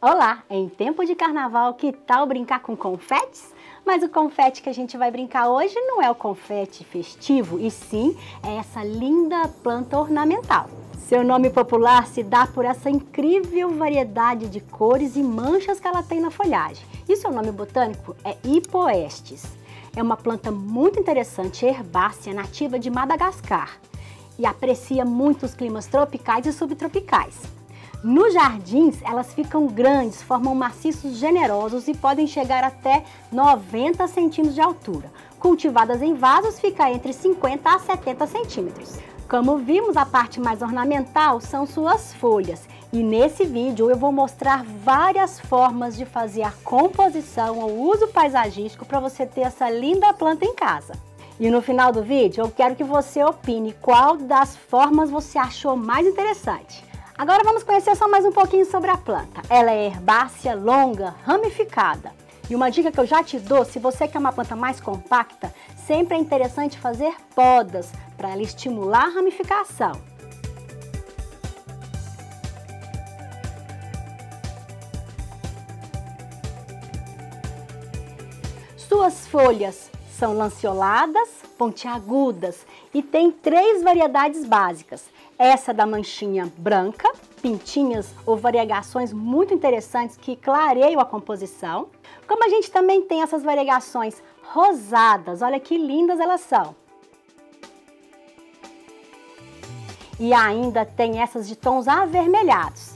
Olá, em tempo de carnaval, que tal brincar com confetes? Mas o confete que a gente vai brincar hoje não é o confete festivo, e sim é essa linda planta ornamental. Seu nome popular se dá por essa incrível variedade de cores e manchas que ela tem na folhagem. E seu nome botânico é Hipoestes. É uma planta muito interessante, herbácea, nativa de Madagascar e aprecia muito os climas tropicais e subtropicais. Nos jardins, elas ficam grandes, formam maciços generosos e podem chegar até 90 centímetros de altura. Cultivadas em vasos, fica entre 50 a 70 centímetros. Como vimos, a parte mais ornamental são suas folhas. E nesse vídeo eu vou mostrar várias formas de fazer a composição ou uso paisagístico para você ter essa linda planta em casa. E no final do vídeo eu quero que você opine qual das formas você achou mais interessante. Agora vamos conhecer só mais um pouquinho sobre a planta. Ela é herbácea, longa, ramificada. E uma dica que eu já te dou, se você quer uma planta mais compacta, sempre é interessante fazer podas para ela estimular a ramificação. Suas folhas são lanceoladas, pontiagudas e tem três variedades básicas. Essa da manchinha branca, pintinhas ou variegações muito interessantes que clareiam a composição. Como a gente também tem essas variegações rosadas, olha que lindas elas são. E ainda tem essas de tons avermelhados.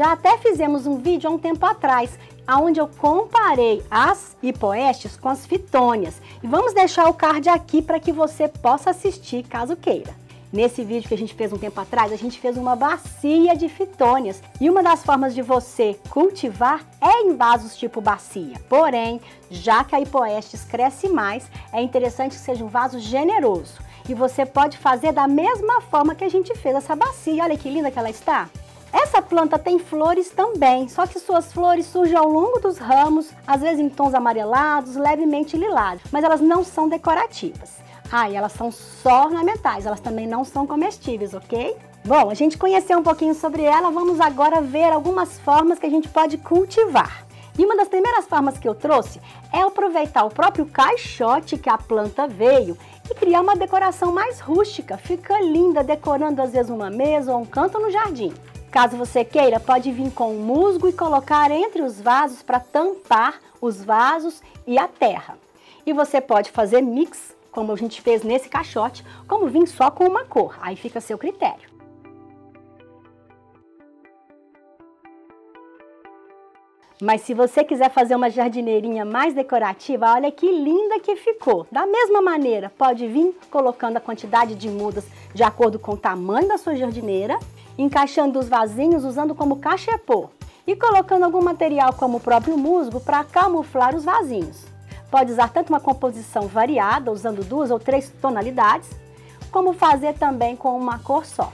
Já até fizemos um vídeo há um tempo atrás, onde eu comparei as hipoestes com as fitônias. E vamos deixar o card aqui para que você possa assistir caso queira. Nesse vídeo que a gente fez um tempo atrás, a gente fez uma bacia de fitônias. E uma das formas de você cultivar é em vasos tipo bacia. Porém, já que a hipoestes cresce mais, é interessante que seja um vaso generoso. E você pode fazer da mesma forma que a gente fez essa bacia. Olha que linda que ela está! Essa planta tem flores também, só que suas flores surgem ao longo dos ramos, às vezes em tons amarelados, levemente lilados, mas elas não são decorativas. Ah, e elas são só ornamentais, elas também não são comestíveis, ok? Bom, a gente conheceu um pouquinho sobre ela, vamos agora ver algumas formas que a gente pode cultivar. E uma das primeiras formas que eu trouxe é aproveitar o próprio caixote que a planta veio e criar uma decoração mais rústica. Fica linda decorando às vezes uma mesa ou um canto no jardim. Caso você queira, pode vir com musgo e colocar entre os vasos para tampar os vasos e a terra. E você pode fazer mix, como a gente fez nesse caixote, como vir só com uma cor, aí fica a seu critério. Mas se você quiser fazer uma jardineirinha mais decorativa, olha que linda que ficou. Da mesma maneira, pode vir colocando a quantidade de mudas de acordo com o tamanho da sua jardineira encaixando os vasinhos usando como cachepô e colocando algum material como o próprio musgo para camuflar os vasinhos. Pode usar tanto uma composição variada, usando duas ou três tonalidades, como fazer também com uma cor só.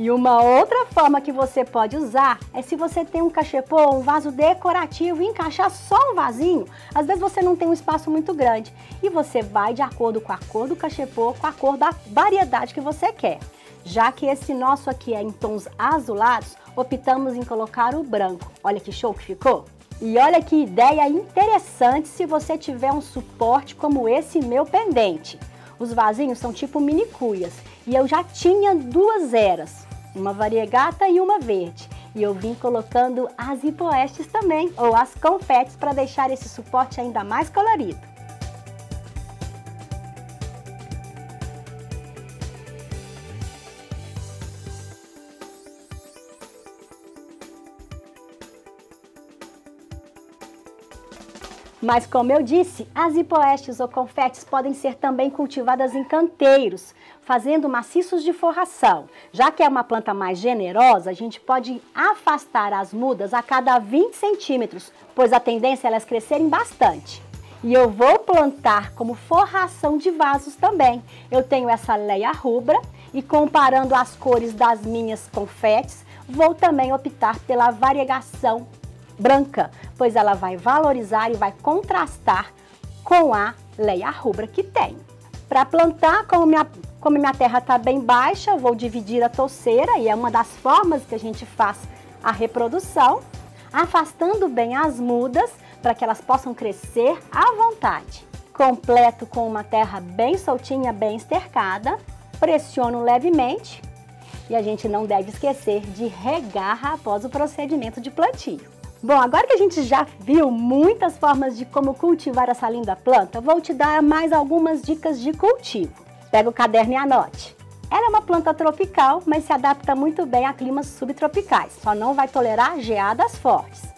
E uma outra forma que você pode usar é se você tem um cachepô, um vaso decorativo e encaixar só um vasinho, às vezes você não tem um espaço muito grande e você vai de acordo com a cor do cachepô, com a cor da variedade que você quer. Já que esse nosso aqui é em tons azulados, optamos em colocar o branco. Olha que show que ficou! E olha que ideia interessante se você tiver um suporte como esse meu pendente. Os vasinhos são tipo mini cuias e eu já tinha duas eras uma variegata e uma verde. E eu vim colocando as hipoestes também, ou as confetes, para deixar esse suporte ainda mais colorido. Mas como eu disse, as hipoestes ou confetes podem ser também cultivadas em canteiros, fazendo maciços de forração. Já que é uma planta mais generosa, a gente pode afastar as mudas a cada 20 centímetros, pois a tendência é elas crescerem bastante. E eu vou plantar como forração de vasos também. Eu tenho essa leia rubra E comparando as cores das minhas confetes, vou também optar pela variegação branca, pois ela vai valorizar e vai contrastar com a leia rubra que tem. Para plantar, como minha, como minha terra está bem baixa, vou dividir a touceira e é uma das formas que a gente faz a reprodução, afastando bem as mudas para que elas possam crescer à vontade. Completo com uma terra bem soltinha, bem estercada, pressiono levemente e a gente não deve esquecer de regar após o procedimento de plantio. Bom, agora que a gente já viu muitas formas de como cultivar essa linda planta, vou te dar mais algumas dicas de cultivo. Pega o caderno e anote. Ela é uma planta tropical, mas se adapta muito bem a climas subtropicais, só não vai tolerar geadas fortes.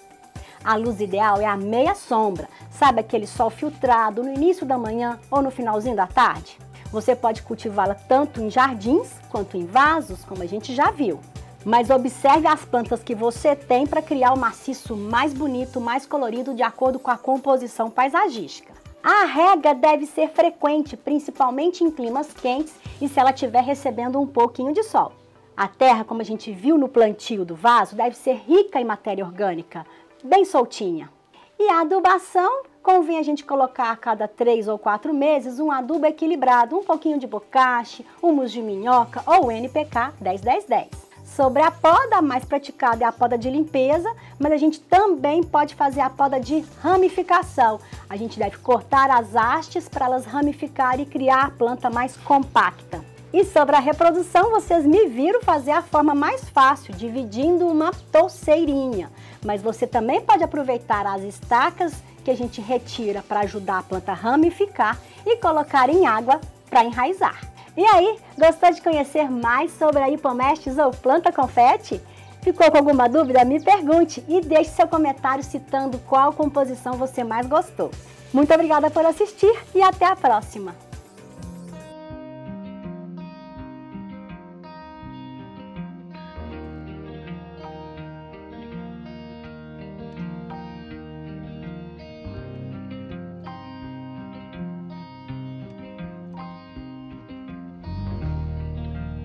A luz ideal é a meia sombra, sabe aquele sol filtrado no início da manhã ou no finalzinho da tarde? Você pode cultivá-la tanto em jardins quanto em vasos, como a gente já viu. Mas observe as plantas que você tem para criar o maciço mais bonito, mais colorido, de acordo com a composição paisagística. A rega deve ser frequente, principalmente em climas quentes e se ela estiver recebendo um pouquinho de sol. A terra, como a gente viu no plantio do vaso, deve ser rica em matéria orgânica, bem soltinha. E a adubação, convém a gente colocar a cada três ou quatro meses um adubo equilibrado, um pouquinho de bocache, humus de minhoca ou NPK 10-10-10. Sobre a poda, a mais praticada é a poda de limpeza, mas a gente também pode fazer a poda de ramificação. A gente deve cortar as hastes para elas ramificar e criar a planta mais compacta. E sobre a reprodução, vocês me viram fazer a forma mais fácil, dividindo uma touceirinha. Mas você também pode aproveitar as estacas que a gente retira para ajudar a planta a ramificar e colocar em água para enraizar. E aí, gostou de conhecer mais sobre a hipomestes ou planta confete? Ficou com alguma dúvida? Me pergunte e deixe seu comentário citando qual composição você mais gostou. Muito obrigada por assistir e até a próxima!